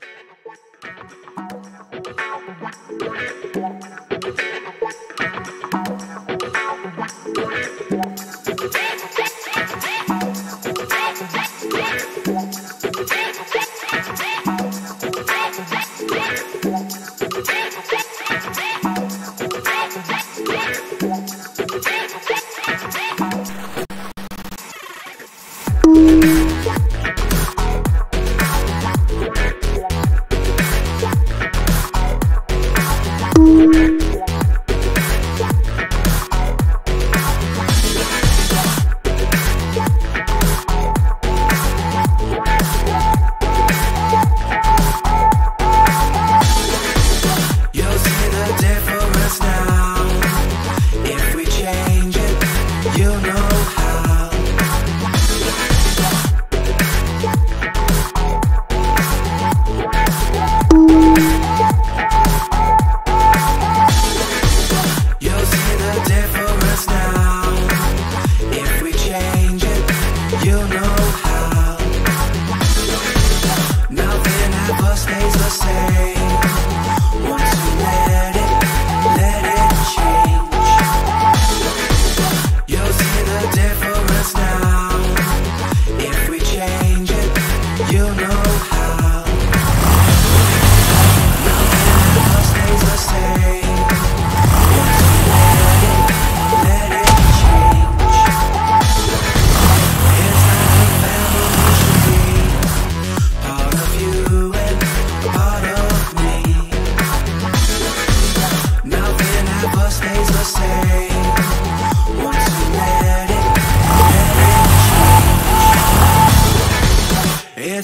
Thank you.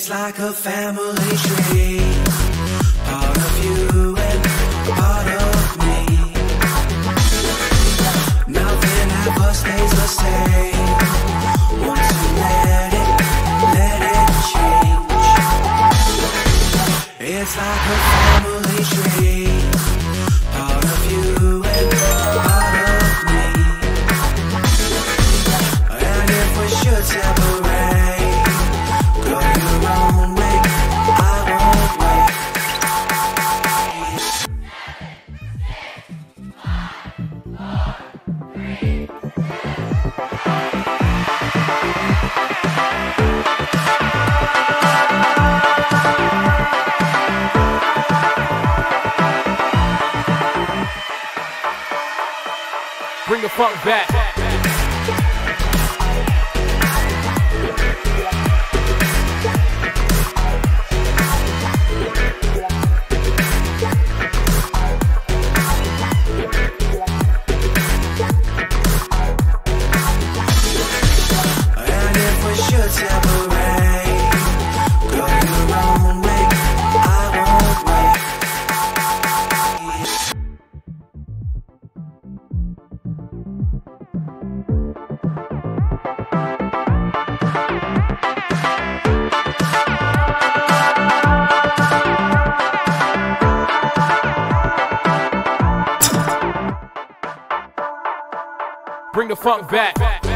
It's like a family tree. Part of you and part of me. Nothing ever stays the same. Once you let it, let it change. It's like a family tree. Part of you and part of me. And if we should separate. Bring the funk back. Bring the funk back.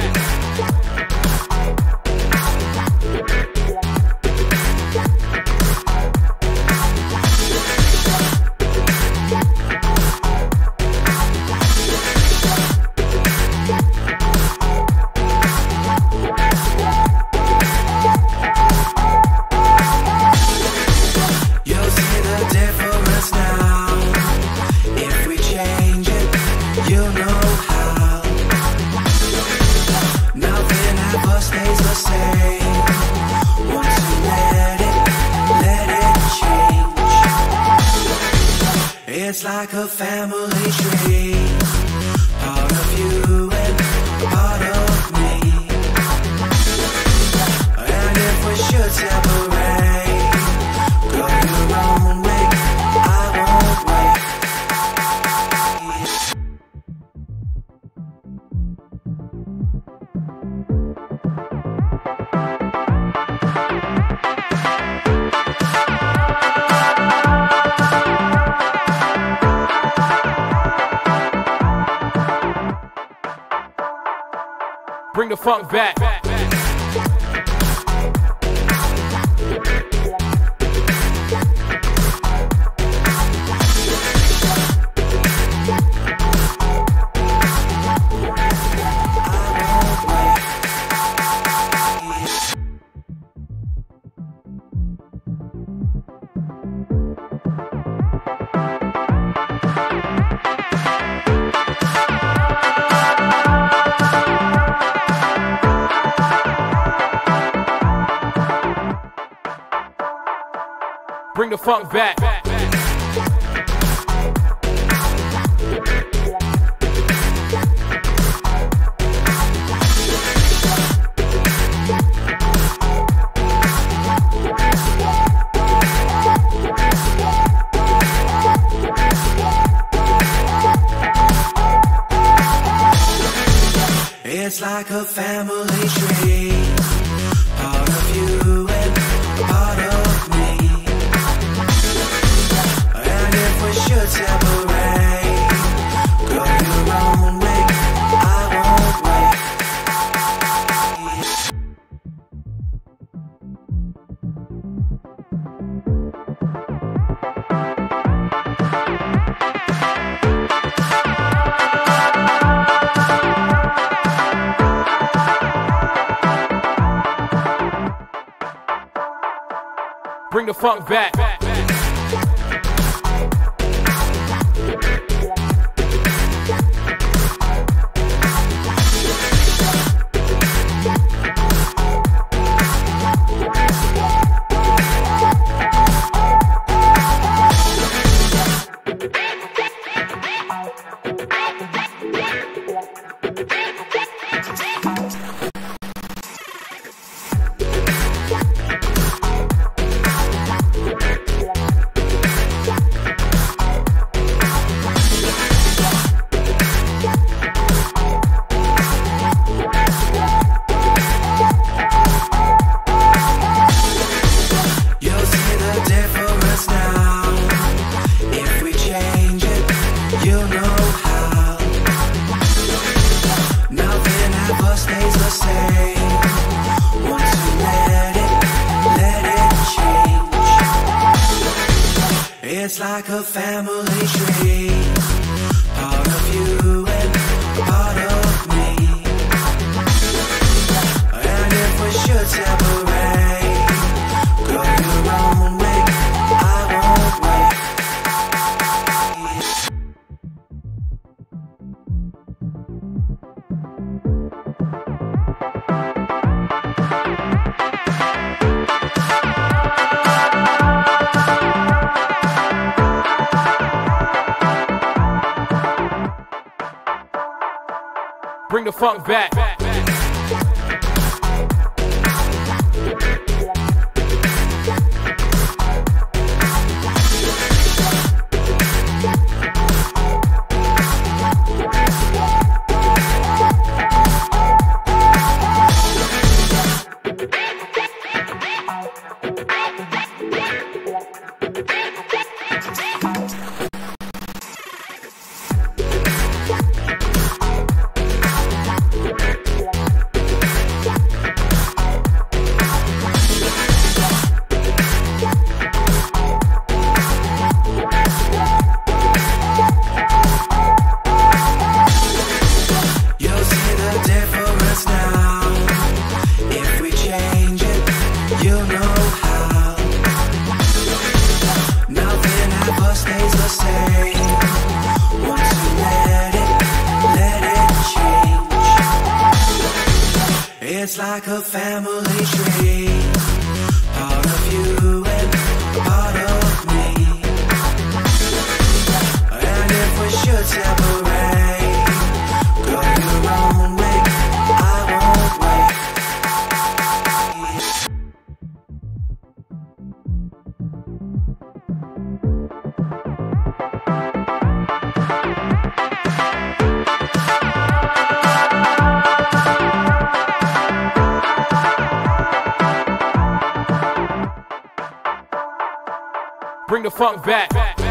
like a family tree. Bring the funk back. Bring the funk back. It's like a family. Bring the funk back. like a family. Bring the funk back. like a fan. bring the funk back.